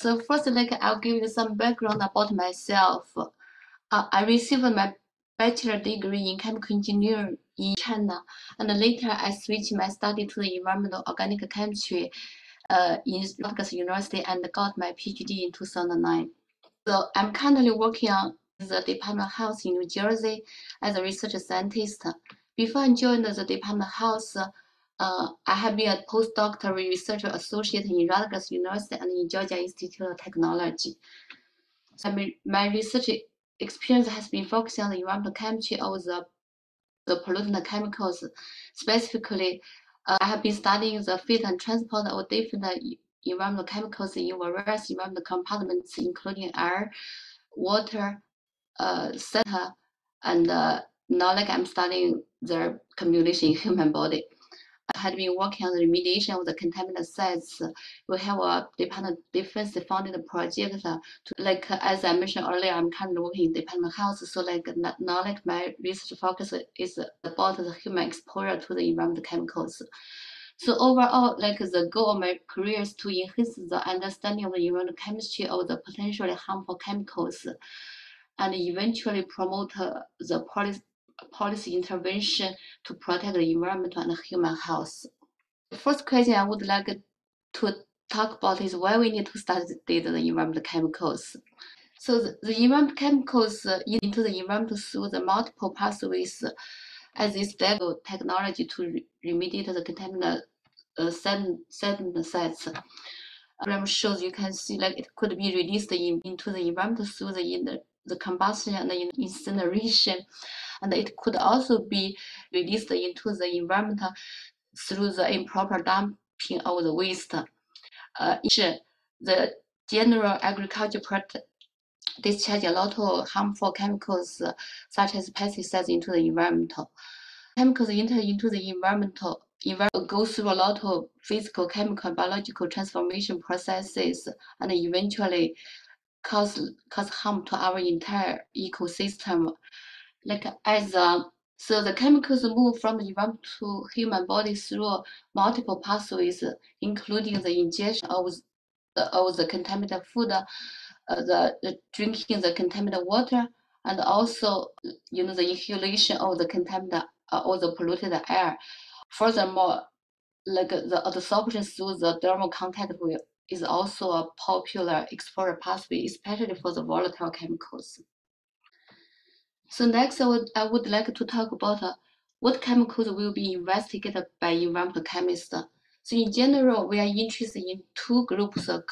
So first, like I'll give you some background about myself. Uh, I received my bachelor degree in chemical engineering in China, and later I switched my study to the environmental organic chemistry uh, in Rutgers University and got my PhD in 2009. So I'm currently working on the Department of Health in New Jersey as a research scientist. Before I joined the Department of Health, uh, I have been a postdoctoral research associate in Rutgers University and in Georgia Institute of Technology. So my, my research experience has been focusing on the environmental chemistry of the, the pollutant chemicals. Specifically, uh, I have been studying the fate and transport of different environmental chemicals in various environmental compartments, including air, water, uh, center, and uh, now like I'm studying their accumulation in human body. Had been working on the remediation of the contaminated sites. We have a Department of Defense funded project like, as I mentioned earlier, I'm currently working in Department Health. So like like my research focus is about the human exposure to the environmental chemicals. So overall, like the goal of my career is to enhance the understanding of the environmental chemistry of the potentially harmful chemicals and eventually promote the policy policy intervention to protect the environment and human health. The first question I would like to talk about is why we need to study the environmental chemicals. So the, the environmental chemicals into the environment through the multiple pathways as this level technology to remediate the contaminant uh, sites. Diagram shows you can see like it could be released in, into the environment through the, the, the combustion and the incineration and it could also be released into the environment through the improper dumping of the waste. Uh, the general agriculture product discharge a lot of harmful chemicals uh, such as pesticides into the environment. Chemicals enter into the environmental environment go through a lot of physical, chemical, biological transformation processes and eventually cause cause harm to our entire ecosystem like as a so the chemicals move from the environment to human body through multiple pathways, including the ingestion of the, of the contaminated food, uh, the, the drinking the contaminated water, and also you know the inhalation of the contaminated uh, or the polluted air. Furthermore, like the absorption through the dermal contact is also a popular exposure pathway, especially for the volatile chemicals. So next, I would, I would like to talk about uh, what chemicals will be investigated by environmental chemists. So in general, we are interested in two groups of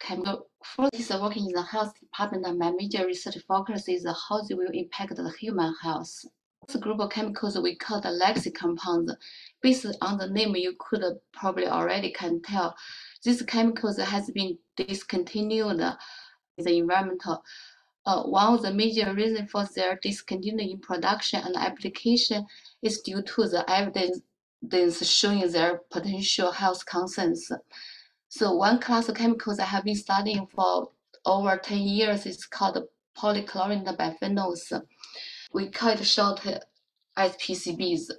chemicals. First is working in the health department, and my major research focus is how they will impact the human health. This group of chemicals we call the legacy compounds. Based on the name, you could probably already can tell these chemicals has been discontinued in the environmental uh, one of the major reasons for their discontinuing production and application is due to the evidence showing their potential health concerns. So one class of chemicals I have been studying for over 10 years is called polychlorinated biphenyls. We call it short as PCBs.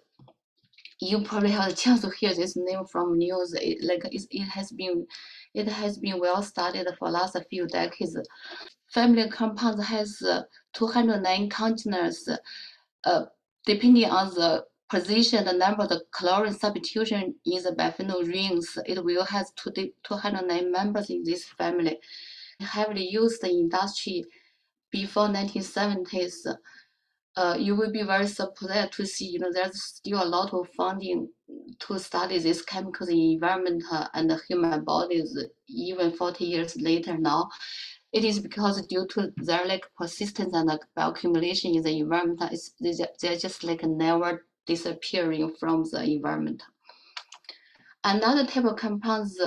You probably have a chance to hear this name from news. It, like it, it has been, it has been well studied for last few decades family compound has 209 congeners. Uh, depending on the position, the number of the chlorine substitution in the biphenyl rings, it will have 209 members in this family. Heavily used in industry before 1970s. Uh, you will be very surprised to see, you know, there's still a lot of funding to study these chemicals in environment and the human bodies, even 40 years later now. It is because due to their like persistence and like bioaccumulation in the environment, they're just like never disappearing from the environment. Another type of compounds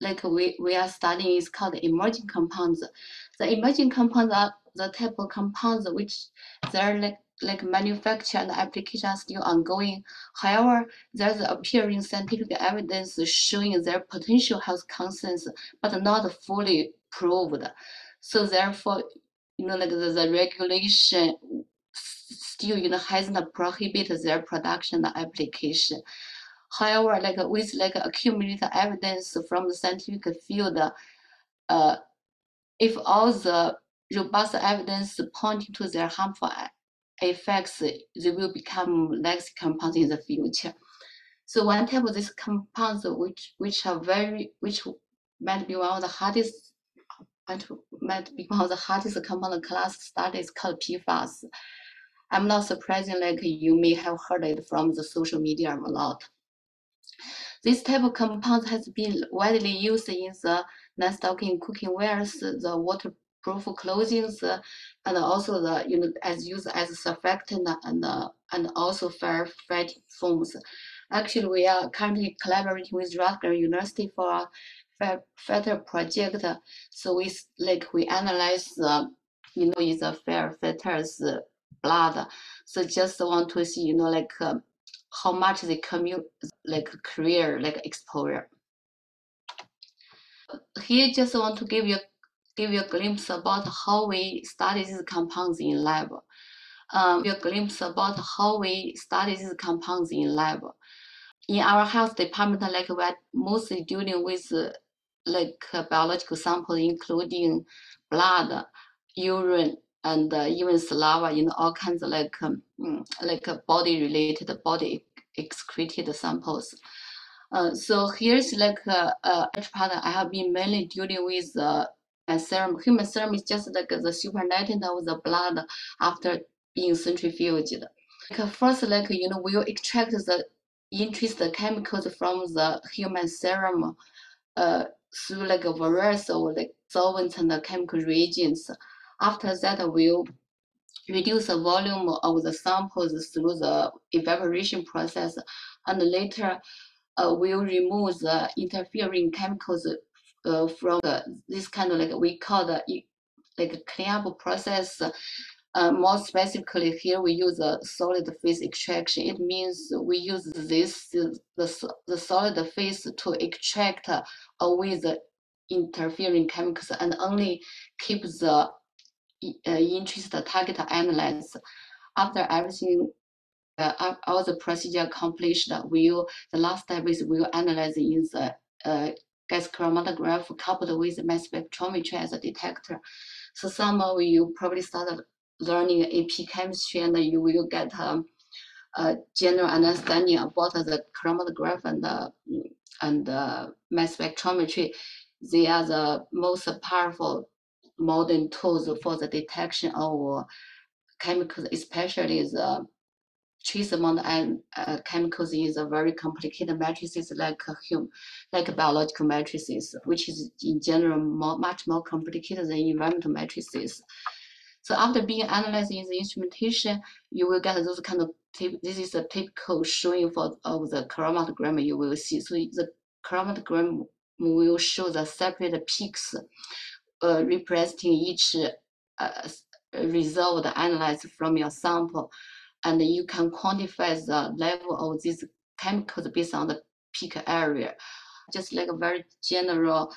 like we, we are studying is called emerging compounds. The emerging compounds are the type of compounds which their like like manufacture and application are still ongoing. However, there's appearing scientific evidence showing their potential health concerns, but not fully proved. So therefore, you know, like the, the regulation still, you know, hasn't prohibited their production application. However, like with like accumulated evidence from the scientific field, uh, if all the robust evidence pointing to their harmful effects, they will become legacy compounds in the future. So one type of these compounds which which are very which might be one of the hardest might be one of the hardest compound class studies called PFAS. I'm not surprising like you may have heard it from the social media a lot. This type of compound has been widely used in the non-sticking cooking wares, the waterproof clothing, and also the you know as used as surfactant and and also firefighting foams. Actually, we are currently collaborating with Rutgers University for a fighter project. So we like we analyze the you know is the firefighters blood. So just want to see you know like. Uh, how much they commute like career like exposure. Here just want to give you give you a glimpse about how we study these compounds in lab. Um, a glimpse about how we study these compounds in lab. In our health department, like we're mostly dealing with uh, like uh, biological samples, including blood, urine, and uh, even saliva, you know, all kinds of like um, like body related, body excreted samples. Uh, so here's like uh, uh, part I have been mainly dealing with uh, serum. Human serum is just like the supernatant of the blood after being centrifuged. Like first, like you know, we'll extract the interest chemicals from the human serum uh, through like a variety of like solvents and chemical reagents. After that, we'll reduce the volume of the samples through the evaporation process, and later uh, will remove the interfering chemicals uh, from the, this kind of like we call the like cleanup process. Uh, more specifically, here we use a solid phase extraction. It means we use this the, the solid phase to extract away the interfering chemicals and only keep the uh, interest target analytes. After everything, uh, all the procedure accomplished, will the last step is we'll analyze in the uh, gas chromatograph coupled with mass spectrometry as a detector. So some of you probably started learning AP chemistry and you will get um, a general understanding about the chromatograph and the, and the mass spectrometry. They are the most powerful modern tools for the detection of chemicals, especially the trace amount and uh, chemicals in the very complicated matrices like like biological matrices, which is in general more, much more complicated than environmental matrices. So after being analyzed in the instrumentation, you will get those kind of this is a typical showing for of the chromatogram you will see. So the chromatogram will show the separate peaks uh, representing each uh, result analyzed from your sample, and you can quantify the level of these chemicals based on the peak area. Just like a very general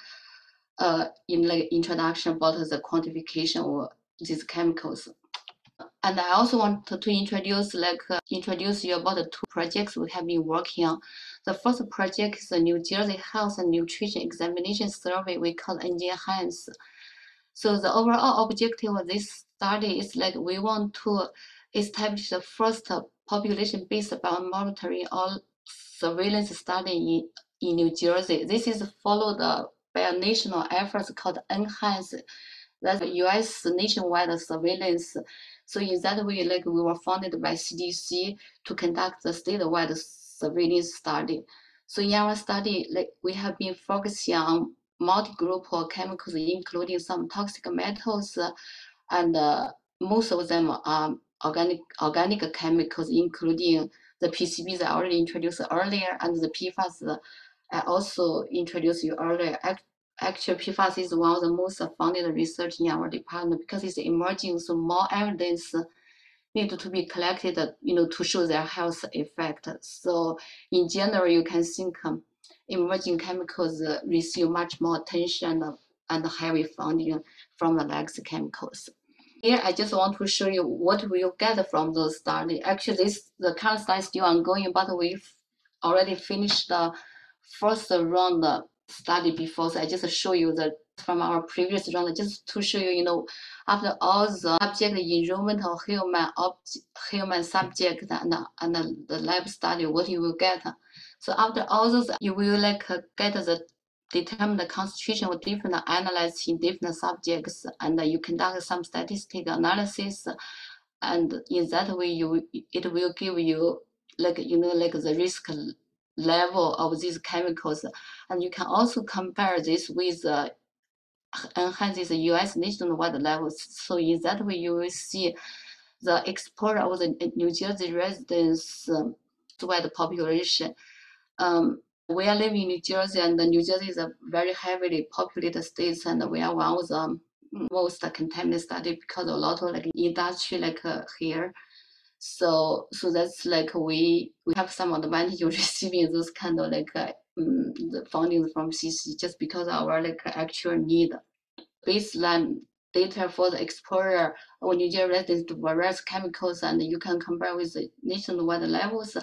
uh, in like introduction about the quantification of these chemicals. And I also want to, introduce like uh, introduce you about the two projects we have been working on. The first project is the New Jersey Health and Nutrition Examination Survey we call NJHANES. So the overall objective of this study is like we want to establish the first population-based biomonitoring or surveillance study in, in New Jersey. This is followed by a national effort called NHANES, that's U.S. nationwide surveillance. So in that way, like we were funded by CDC to conduct the statewide surveillance study. So in our study, like we have been focusing on multi-group chemicals, including some toxic metals, and uh, most of them are organic organic chemicals, including the PCBs I already introduced earlier, and the PFAS I also introduced you earlier. Actually, PFAS is one of the most funded research in our department because it's emerging, so more evidence need to be collected, you know, to show their health effect. So in general, you can think um, emerging chemicals uh, receive much more attention um, and heavy funding from the legacy chemicals. Here, I just want to show you what we get from those studies. Actually, this the current study is still ongoing, but we've already finished the first round uh, study before, so I just show you the from our previous round, just to show you, you know, after all the subject enrollment of human object, human subject and, and the lab study, what you will get. So after all those, you will like get the determine the concentration of different analytes in different subjects, and you conduct some statistical analysis, and in that way, you it will give you like you know like the risk level of these chemicals, and you can also compare this with uh, NHANES U.S. nationwide levels. So in that way, you will see the export of the New Jersey residents um, wide population. Um, we are living in New Jersey, and New Jersey is a very heavily populated state, and we are one of the most contaminated state because a lot of like industry like uh, here. So so that's like we we have some advantage of receiving those kind of like uh, um, the funding from CC just because our like actual need baseline data for the exposure of Jersey residents to various chemicals, and you can compare with the nationwide levels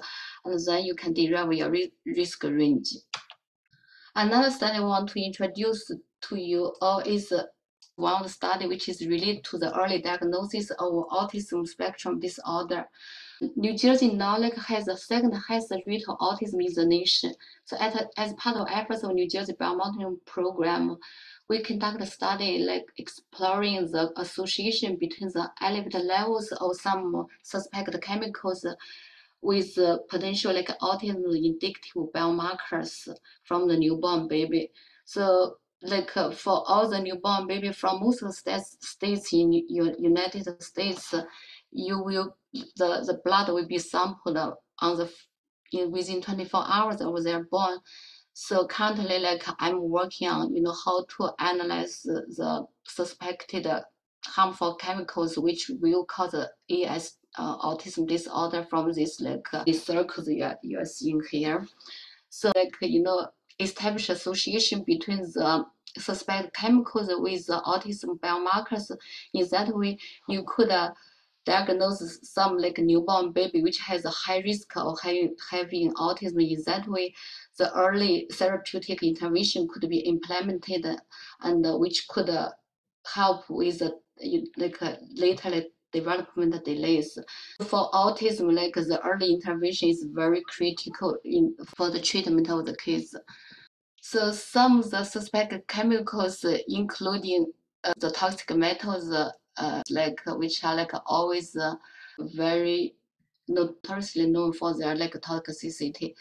and then you can derive your risk range. Another study I want to introduce to you all is one study which is related to the early diagnosis of autism spectrum disorder. New Jersey now like has the second highest rate of autism in the nation. So as, as part of efforts of New Jersey biomonitoring program, we conduct a study like exploring the association between the elevated levels of some suspected chemicals with potential like autism indicative biomarkers from the newborn baby. So like uh, for all the newborn baby from most states, states in United States, you will the, the blood will be sampled on the in, within 24 hours of their born. So currently, like I'm working on, you know, how to analyze the, suspected harmful chemicals which will cause AS uh, autism disorder from this like uh, these circles you are, you are seeing here. So like you know establish association between the suspect chemicals with autism biomarkers. In that way, you could uh, diagnose some like newborn baby which has a high risk of having, having autism. In that way, the early therapeutic intervention could be implemented and uh, which could uh, help with the like uh, later like, development delays. For autism, like the early intervention is very critical in for the treatment of the kids. So some of the suspected chemicals, including uh, the toxic metals, uh, like which are like always uh, very notoriously known for their like toxicity.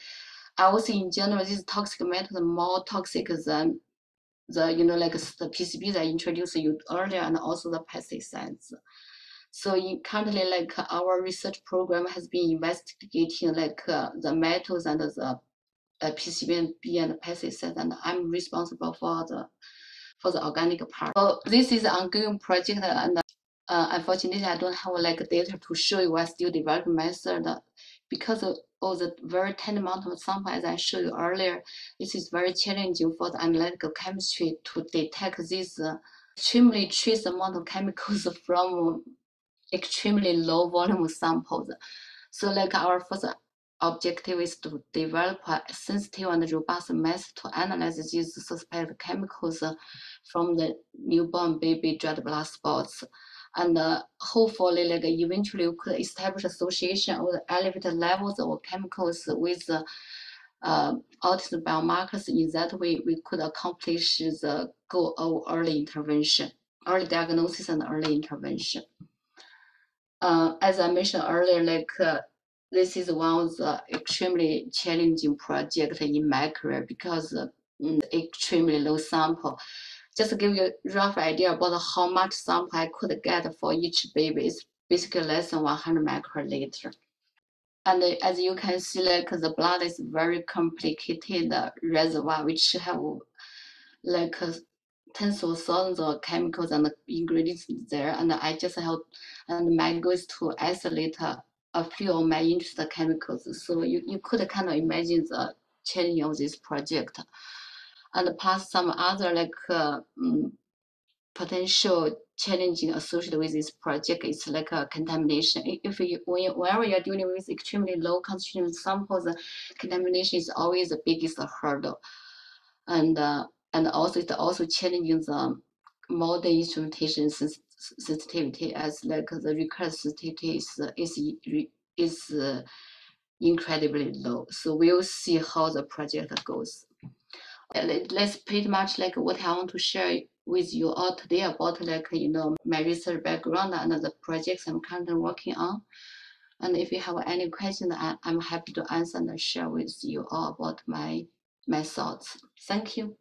I would say in general, these toxic metals are more toxic than the you know like the PCBs I introduced you earlier and also the pesticides. So in currently, like our research program has been investigating like uh, the metals and the uh, PCB and pesticides, and I'm responsible for the for the organic part. So this is an ongoing project, and uh, unfortunately, I don't have like data to show you. We're still developing method because of, of the very tiny amount of sample, as I showed you earlier. This is very challenging for the analytical chemistry to detect this uh, extremely trace amount of chemicals from extremely low volume samples. So like our first objective is to develop a sensitive and robust method to analyze these suspect chemicals from the newborn baby dried blood spots. And uh, hopefully, like eventually, we could establish association of elevated levels of chemicals with uh, uh, autism biomarkers. In that way, we could accomplish the goal of early intervention, early diagnosis, and early intervention uh, as I mentioned earlier, like uh, this is one of the extremely challenging projects in my career because uh, extremely low sample. Just to give you a rough idea about how much sample I could get for each baby, it's basically less than 100 microliter. And as you can see, like the blood is very complicated reservoir, which have like tens of thousands of chemicals and ingredients there. And I just help, and my goal is to isolate a, few of my interested chemicals. So you, you could kind of imagine the challenge of this project. And plus some other like uh, um, potential challenging associated with this project is like a contamination. If you, when whenever you're dealing with extremely low concentration samples, contamination is always the biggest hurdle. And uh, and also it's also challenging the modern instrumentation sens- sensitivity as like the recurrence sensitivity is is is uh, incredibly low. So we'll see how the project goes. Uh, That's pretty much like what I want to share with you all today about like you know my research background and the projects I'm currently working on. And if you have any question, I, I'm happy to answer and share with you all about my my thoughts. Thank you.